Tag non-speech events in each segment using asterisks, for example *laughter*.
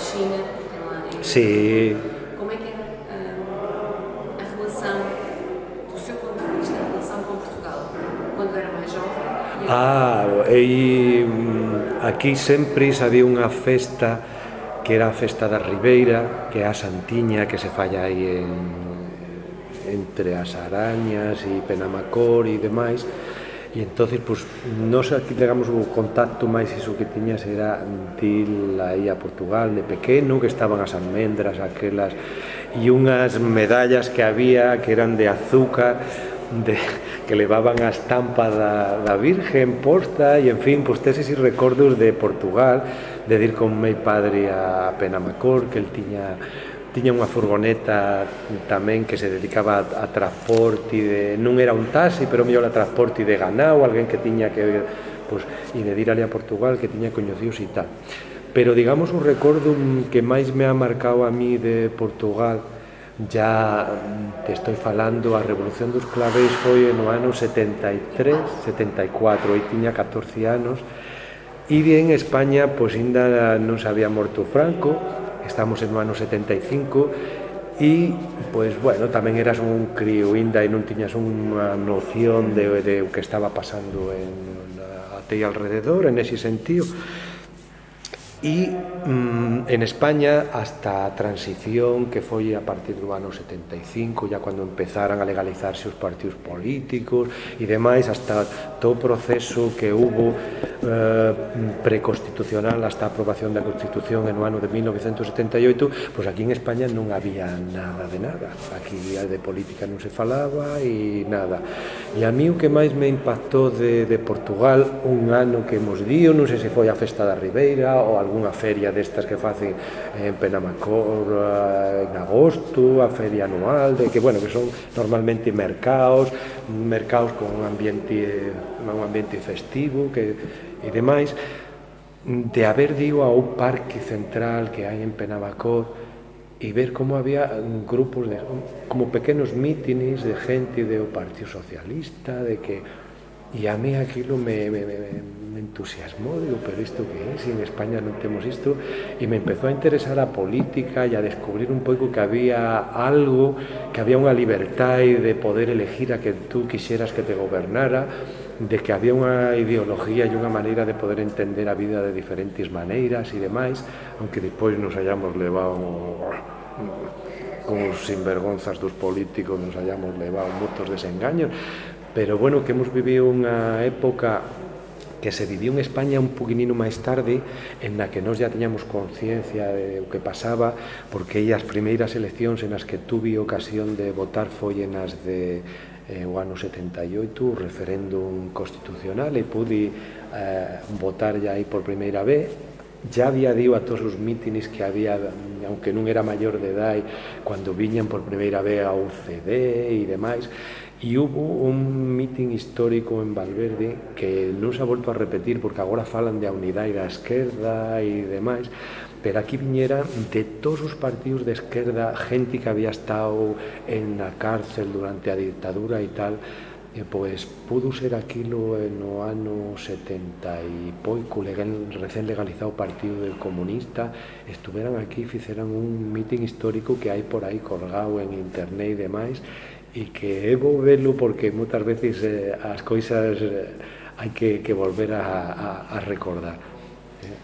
piscina, em... Sí, Como é que era hum, a relação, do seu ponto de vista, a relação com Portugal, quando era mais jovem? e agora? Ah, e mm, aquí sempre había unha festa que era a festa da Ribeira, que é a Santiña que se falla aí en, entre as arañas e Penamacor e demais. E entonces, pois, pues, nos aquí digamos, o contacto máis iso que tiñas era til aí a Portugal de pequeno, que estaban as almendras aquelas e unhas medallas que había que eran de azúcar de, que levaban a estampa da, da Virgen posta e en fin, pues teses e recordos de Portugal de ir con meu padre a Penamacor que el tiña tiña unha furgoneta tamén que se dedicaba a, a transporte de, non era un taxi, pero mellor a transporte de ganado, alguén que tiña que pois, e de ir ali a Portugal que tiña coñecidos e tal. Pero digamos un recordo que máis me ha marcado a mí de Portugal ya te estou falando a Revolución dos Claveis foi no ano 73, 74, aí tiña 14 anos e en España pois ainda non sabía morto Franco, estamos no ano 75 e pois bueno, tamén eras un crío inda e non tiñas unha noción de, de o que estaba pasando en, a tei alrededor en ese sentido. E mm, en España hasta a transición que foi a partir do ano 75, ya cando empezaran a legalizarse os partidos políticos e demais, hasta todo o proceso que hubo eh, preconstitucional hasta a aprobación da Constitución en o ano de 1978, pois aquí en España non había nada de nada. Aquí de política non se falaba e nada. E a mí o que máis me impactou de, de Portugal un ano que hemos dio, non sei se foi a Festa da Ribeira ou algo algunha feria destas que facen en Penamacor eh, en agosto, a feria anual, de que bueno, que son normalmente mercados, mercados con un ambiente un ambiente festivo que e demais. De haber digo ao parque central que hai en Penamacor e ver como había grupos de como pequenos mítines de gente do Partido Socialista, de que e a mí aquilo me, me, me me entusiasmou, digo, pero isto que é? Si en España non temos isto e me empezou a interesar a política e a descubrir un pouco que había algo, que había unha libertade de poder elegir a que tú quixeras que te gobernara de que había unha ideología e unha maneira de poder entender a vida de diferentes maneiras e demais, aunque depois nos hayamos levado con sinvergonzas dos políticos, nos hayamos levado muchos desengaños, pero bueno, que hemos vivido unha época que se viviu en España un poquinino máis tarde en na que nós ya teñamos conciencia de o que pasaba porque as primeiras eleccións en as que tuve ocasión de votar foi en as de eh, o ano 78 o referéndum constitucional e pude eh, votar ya aí por primeira vez. Ya había digo a todos os mítines que había aunque non era maior de edad cando viñan por primeira vez a UCD e demais E hubo un mitin histórico en Valverde que non se ha volto a repetir porque agora falan de a unidade da esquerda e demais, pero aquí viñera de todos os partidos de esquerda gente que había estado en a cárcel durante a dictadura e tal, eh, e pois pudo ser aquilo eh, no ano 70 e poico legal, recén legalizado o partido del comunista estuveran aquí e fizeran un mitin histórico que hai por aí colgado en internet e demais e que é bo velo porque moitas veces eh, as coisas eh, hai que, que volver a, a, a recordar eh?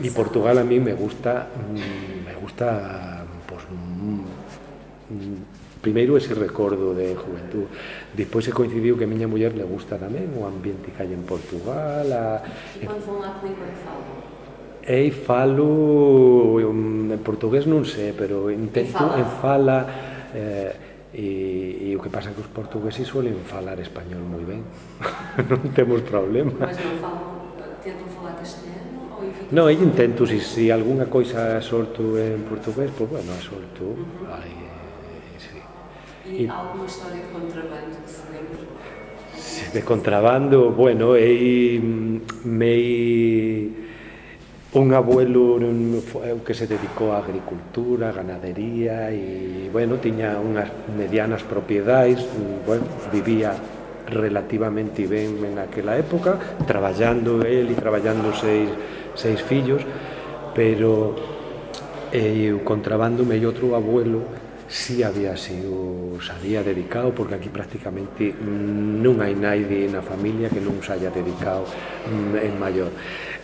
e Portugal a mí me gusta mm, me gusta pues, mm, primeiro ese recordo de juventud despois se coincidiu que a miña muller le gusta tamén o ambiente que hai en Portugal a... e quando vão lá falo? Ei, falo mm, en portugués non sei, pero intento en fala eh, E, e o que pasa é que os portugueses suelen falar español moi ben. *laughs* non temos problema. Mas non falam, tentam falar castelhano? Non, eu intento, se, si algunha coisa solto en portugués, pois, pues, bueno, solto. Uh eh, -huh. Eh, sí. E, e alguma historia de contrabando que se lembra? De contrabando, bueno, e mei un abuelo un, eh, que se dedicou á agricultura, ganadería e, bueno, tiña unhas medianas propiedades, bueno, vivía relativamente ben en aquela época, traballando el e traballando seis, seis fillos, pero e o contrabando e outro abuelo si había sido, se había dedicado, porque aquí prácticamente non hai naide na familia que non se haya dedicado mm, en maior.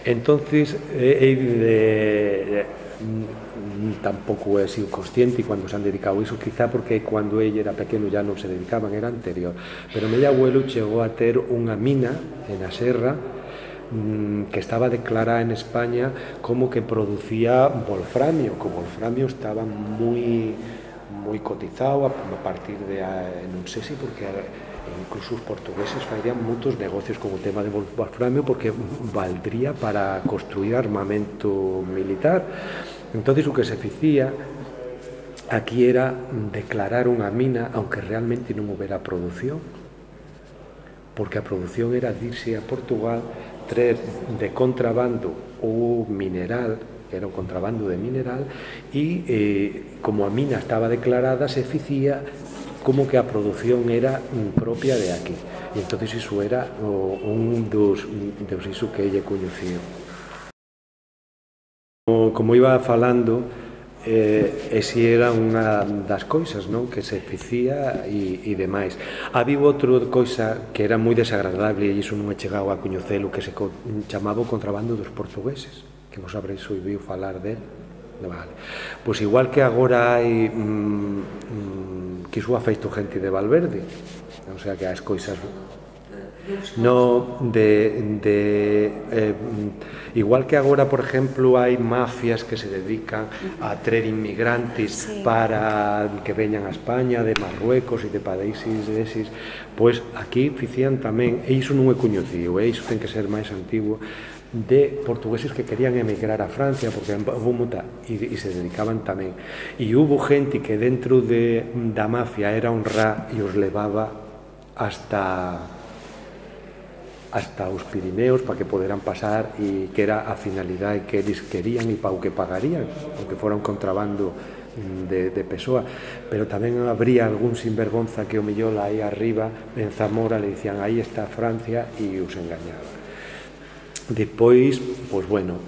Entonces, eh, mm, tampoco es inconsciente cuando se han dedicado a eso, quizá porque cuando ella era pequeno ya no se dedicaban, era anterior. Pero mi abuelo llegó a tener una mina en la serra mm, que estaba declarada en España como que producía wolframio, que wolframio estaba muy, muy cotizado a partir de, ah, no sé si porque incluso os portugueses farían moitos negocios con o tema de wolframio porque valdría para construir armamento militar. Entonces o que se ficía aquí era declarar unha mina aunque realmente non houbera produción porque a produción era dirse a Portugal traer de contrabando o mineral era un contrabando de mineral e eh, como a mina estaba declarada se ficía como que a produción era propia de aquí. E entonces iso era o, un dos, dos iso que ella coñecía. Como, como iba falando, eh, ese era unha das coisas non? que se ficía e, e demais. Había outra coisa que era moi desagradable e iso non é chegado a coñecelo que se co chamaba o contrabando dos portugueses que vos habréis oído falar del. Vale. Pois igual que agora hai mm, mm, que ha feito gente de Valverde o sea que as coisas no de, de eh, igual que agora por exemplo hai mafias que se dedican a traer inmigrantes sí. para que veñan a España de Marruecos e de países deses pois aquí ficían tamén e iso non é coñecido e iso ten que ser máis antigo de portugueses que querían emigrar a Francia porque hubo muta e se dedicaban tamén e hubo gente que dentro de, da mafia era un ra e os levaba hasta hasta os Pirineos para que poderan pasar e que era a finalidade que eles querían e o que pagarían aunque fora un contrabando de, de Pessoa. Pero tamén habría algún sinvergonza que o mellor aí arriba en Zamora le dicían aí está Francia e os engañaban Depois, pois bueno.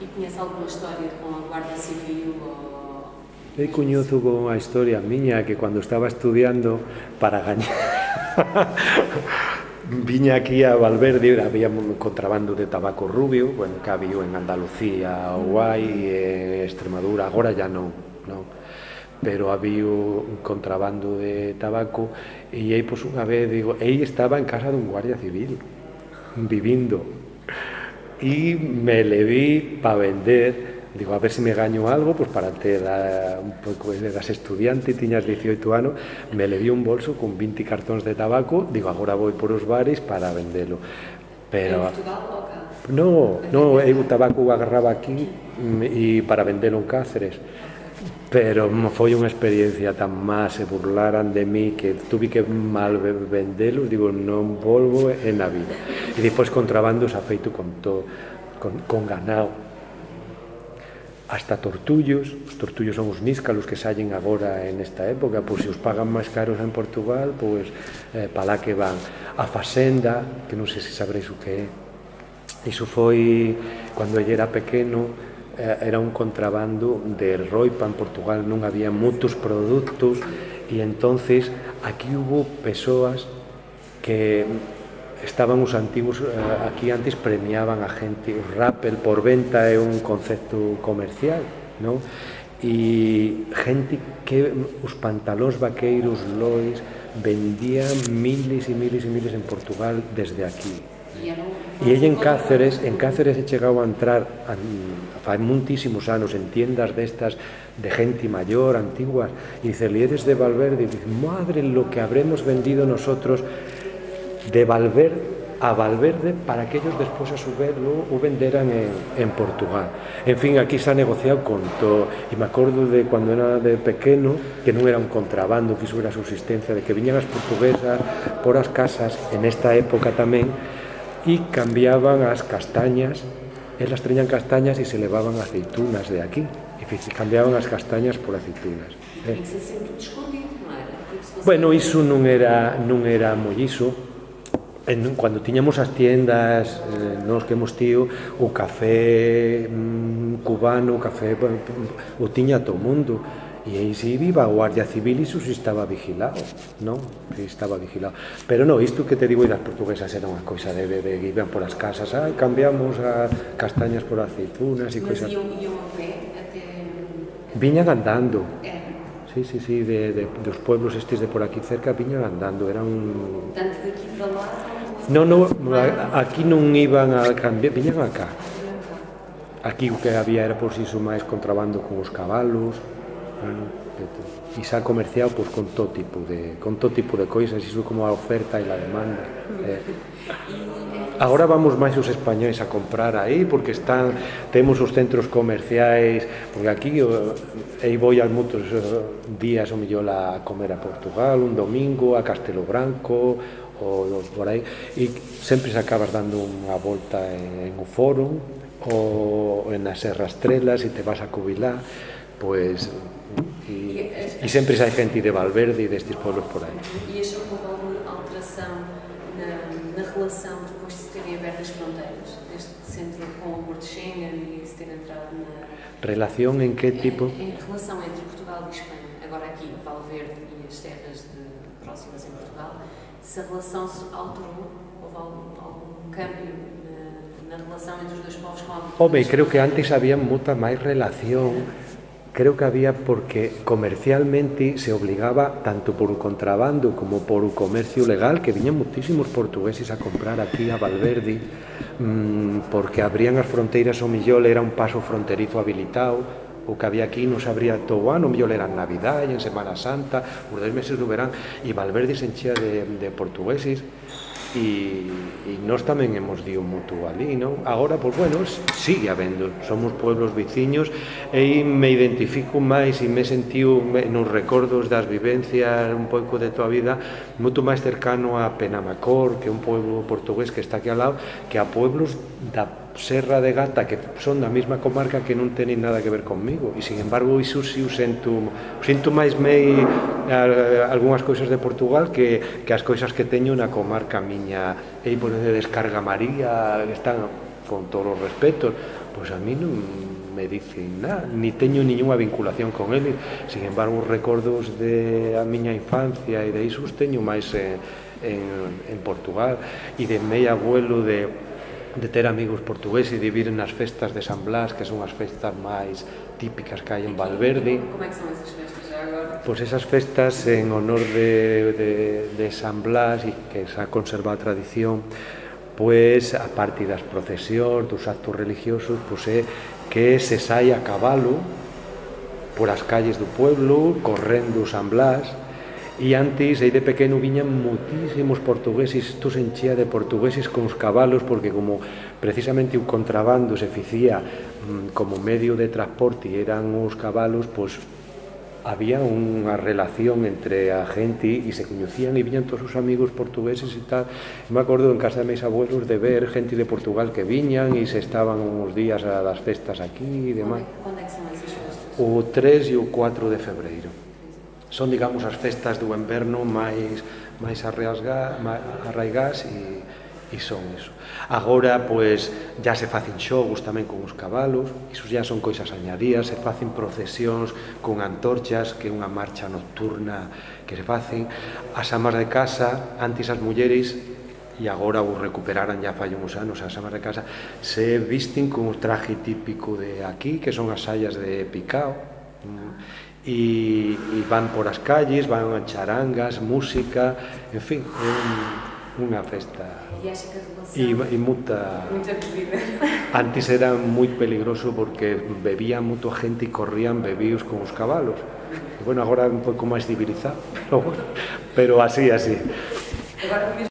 E coñece alguma historia con a Guarda Civil ou Eu coñozo con a historia miña que cando estaba estudiando para gañar *laughs* viña aquí a Valverde, había un contrabando de tabaco rubio, bueno, que había en Andalucía, Uruguai, en Extremadura, agora ya non, non? pero había un contrabando de tabaco e aí pois unha vez digo, aí estaba en casa dun guardia civil vivindo e me le vi para vender. Digo, a ver se me gaño algo pues para ter a, un pouco das estudiante tiñas 18 anos me le vi un bolso con 20 cartóns de tabaco. Digo, agora vou por os bares para vendelo pero no, no, o tabaco agarraba aquí e para vendelo en Cáceres pero foi unha experiencia tan má, se burlaran de mí que tuve que mal vendelos, digo, non volvo en a vida. E depois contrabando ha feito con, to, con, con ganado, hasta tortullos, os tortullos son os níscalos que sallen agora en esta época, pois se os pagan máis caros en Portugal, pois eh, para que van. A facenda, que non sei se sabréis o que é, iso foi, cando era pequeno, era un contrabando de roipa en Portugal non había moitos produtos e entonces aquí hubo persoas que estaban os antigos eh, aquí antes premiaban a gente o rappel por venta é un concepto comercial non? e gente que os pantalóns vaqueiros lois vendían miles e miles e miles en Portugal desde aquí E ella en Cáceres, en Cáceres he chegado a entrar a, fai muitísimos anos en tiendas destas de gente mayor, antiguas, e dice, lieres de Valverde, e dice, madre, lo que habremos vendido nosotros de Valverde a Valverde para que ellos despois a su vez lo, venderan en, en Portugal. En fin, aquí se ha negociado con todo. E me acordo de cando era de pequeno, que non era un contrabando, que iso era subsistencia, de que viñan as portuguesas por as casas, en esta época tamén, y cambiaban as castañas, elas treñan castañas e se levaban aceitunas de aquí, e cambiaban as castañas por aceitunas. Eh? Bueno, iso non era, non era mollizo, en, cando tiñamos as tiendas eh, nos que hemos tío o café mm, cubano o café o tiña todo o mundo e aí si viva Guardia Civil e iso si estaba vigilado? Si estaba vigilado. Pero non, isto que te digo e das portuguesas era unha coisa de, de, de que iban por as casas ai, cambiamos a castañas por aceitunas e coisas Mas iam, iam a pé até... viñan andando. Era. Sí, sí, sí, de, de, dos pueblos estes de por aquí cerca viñan andando, era un... Tanto daqui para lá como... No, no, a- aquí non iban a cambiar, viñan acá. Aquí o que había era por si iso máis contrabando con os cabalos, ano. E xa comerciado pois, con todo tipo de, con todo tipo de coisas, iso como a oferta e a demanda. Eh, agora vamos máis os españois a comprar aí porque están temos os centros comerciais, porque aquí eu, eu vou a moitos días o mellor a comer a Portugal, un domingo a Castelo Branco, ou por aí, e sempre se acabas dando unha volta en, en o foro ou en as Serras Trelas e te vas a cubilar, pois e, sempre hai gente de Valverde e destes pueblos por aí. E achou que houve alguma alteração na, na relação depois de se terem aberto as fronteiras, desde que se entrou com o acordo de Schengen e se ter entrado na... relación en que tipo? Em relação entre Portugal e Espanha, agora aqui, Valverde e as terras de, próximas em Portugal, se a relação se alterou, houve algum, algum câmbio na, na relação entre os dois povos com a abertura Home, das creo que antes había moita máis relación Creo que había porque comercialmente se obligaba tanto por o contrabando como por o comercio legal que viñan muitísimos portugueses a comprar aquí a Valverde mmm, porque abrían as fronteiras o millol era un paso fronterizo habilitado o que había aquí non se abría todo ano, o millol era en Navidad e en Semana Santa, os dois meses do verán e Valverde se enchía de portugueses e, e nós tamén hemos dio mutuo ali, non? Agora, pois, bueno, sigue habendo, somos pueblos veciños e me identifico máis e me sentiu nos recordos das vivencias un pouco de toda a vida moito máis cercano a Penamacor, que é un pueblo portugués que está aquí ao lado, que a pueblos da Serra de Gata que son da mesma comarca que non teñen nada que ver conmigo. E sin embargo iso si o sento o sento máis mei algunhas cousas de Portugal que, que as cousas que teño na comarca miña. E por de descarga María que están con todos os respetos pois a mí non me dicen nada ni teño niñunha vinculación con ele. Sin embargo os recordos de a miña infancia e de isos teño máis en, en, en Portugal. E de mei abuelo de de ter amigos portugueses e de vir nas festas de San Blas, que son as festas máis típicas que hai en Valverde. Como é que são essas festas agora? Pois esas festas en honor de, de, de San Blas e que se ha conservado a tradición, pois a parte das procesións, dos actos religiosos, pois é que se sai a cabalo por as calles do pueblo, correndo San Blas, E antes, aí de pequeno, viñan muitísimos portugueses, isto se enchía de portugueses con os cabalos, porque como precisamente o contrabando se ficía mm, como medio de transporte eran os cabalos, pois había unha relación entre a gente e se coñecían e viñan todos os amigos portugueses e tal. Me acordo en casa de meus abuelos de ver gente de Portugal que viñan e se estaban uns días a das festas aquí e demais. O 3 e o 4 de febreiro son digamos as festas do inverno máis máis arrasga, arraigás e, e son iso. Agora, pois, já se facen xogos tamén con os cabalos, iso já son coisas añadidas, se facen procesións con antorchas, que é unha marcha nocturna que se facen. As amas de casa, antes as mulleres, e agora o recuperaran ya fai uns anos as amas de casa, se visten con o traje típico de aquí, que son as saias de picao, mm, e, e van por as calles van a charangas, música en fin, é un, unha festa. E acha que e, e muita bebida. antes era moi peligroso porque bebía moita gente e corrían bebíos con os cabalos e bueno, agora é un pouco máis civilizado *laughs* pero, pero así, así. Agora,